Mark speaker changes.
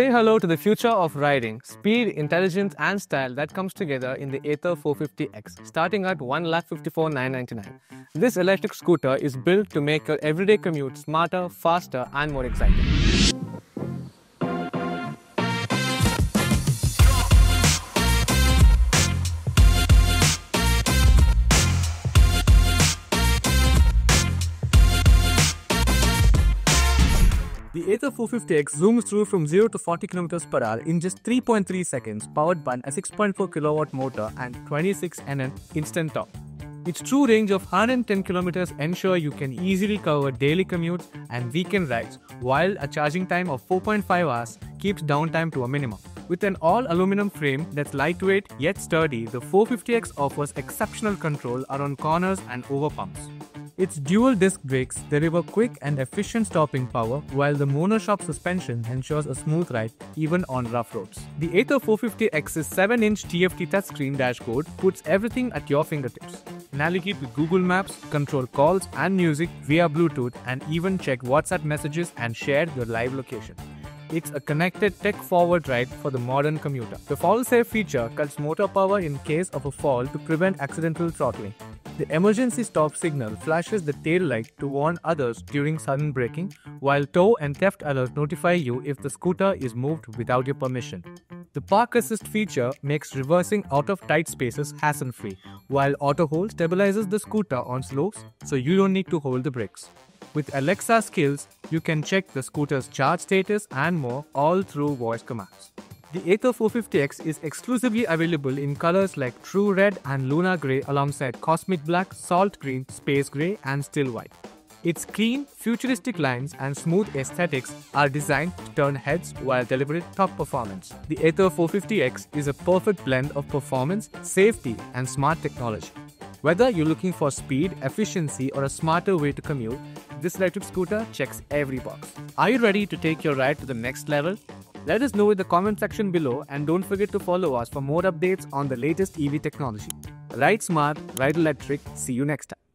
Speaker 1: Say hello to the future of riding, speed, intelligence, and style that comes together in the Ather 450X, starting at 1,54,999. This electric scooter is built to make your everyday commute smarter, faster, and more exciting. The Ather 450X zooms through from 0 to 40 km per hour in just 3.3 seconds, powered by a 6.4 kW motor and 26 Nm instant torque. Its true range of 110 km ensure you can easily cover daily commutes and weekend rides, while a charging time of 4.5 hours keeps downtime to a minimum. With an all-aluminum frame that's lightweight yet sturdy, the 450X offers exceptional control around corners and over bumps. Its dual disc brakes deliver quick and efficient stopping power, while the monoshock suspension ensures a smooth ride even on rough roads. The Ather 450X's 7-inch TFT touchscreen dashboard puts everything at your fingertips. Navigate with Google Maps, control calls and music via Bluetooth, and even check WhatsApp messages and share your live location. It's a connected tech-forward ride for the modern commuter. The fall-safe feature cuts motor power in case of a fall to prevent accidental throttling. The emergency stop signal flashes the tail light to warn others during sudden braking, while tow and theft alert notify you if the scooter is moved without your permission. The park assist feature makes reversing out of tight spaces hassle-free, while auto hold stabilizes the scooter on slopes so you don't need to hold the brakes. With Alexa skills, you can check the scooter's charge status and more all through voice commands. The Ather 450X is exclusively available in colors like True Red and Lunar Grey alongside Cosmic Black, Salt Green, Space Grey and Still White. Its clean, futuristic lines and smooth aesthetics are designed to turn heads while delivering top performance. The Ather 450X is a perfect blend of performance, safety and smart technology. Whether you're looking for speed, efficiency or a smarter way to commute, this electric scooter checks every box. Are you ready to take your ride to the next level? Let us know in the comment section below and don't forget to follow us for more updates on the latest EV technology. Ride smart, ride electric. See you next time.